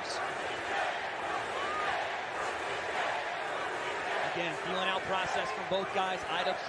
Williams. Again, feeling out process from both guys. Idubs trying